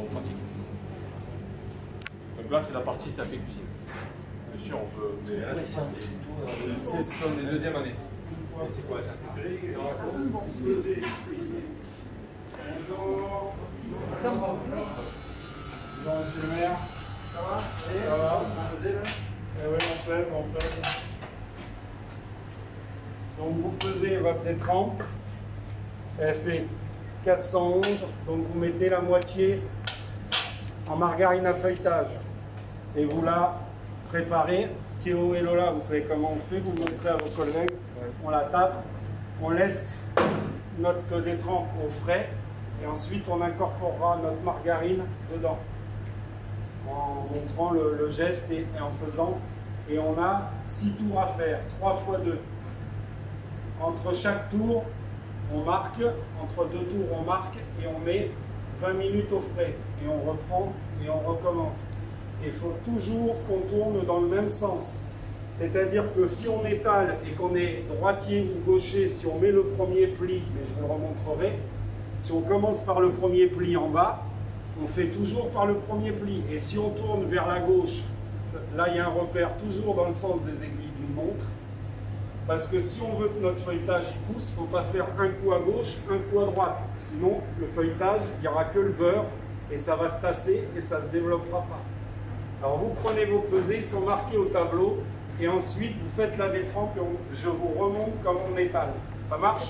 en pratique. Donc là, c'est la partie sacré cuisine. C'est sûr, on peut. mais là, c'est- C'est sur les deuxième année. Et c'est quoi Ça. Bonjour. Monsieur le maire. Ça va Ça va Eh oui, on pèse, on pèse. Donc vous pesez votre étrampe. Elle fait 411. Donc vous mettez la moitié en margarine à feuilletage. Et vous la préparez. Théo et Lola, vous savez comment on fait, vous montrez à vos collègues. On la tape, on laisse notre détrempe au frais et ensuite on incorporera notre margarine dedans en montrant le, le geste et, et en faisant. Et on a six tours à faire, 3 fois 2. Entre chaque tour, on marque, entre deux tours, on marque et on met 20 minutes au frais. Et on reprend et on recommence. Il faut toujours qu'on tourne dans le même sens. C'est-à-dire que si on étale et qu'on est droitier ou gaucher, si on met le premier pli, mais je vous le remontrerai, si on commence par le premier pli en bas, on fait toujours par le premier pli. Et si on tourne vers la gauche, là il y a un repère toujours dans le sens des aiguilles d'une montre. Parce que si on veut que notre feuilletage y pousse, il ne faut pas faire un coup à gauche, un coup à droite. Sinon, le feuilletage, il n'y aura que le beurre et ça va se tasser et ça ne se développera pas. Alors vous prenez vos pesées, ils sont marqués au tableau et ensuite vous faites la détrempe et je vous remonte comme on étale. Ça marche?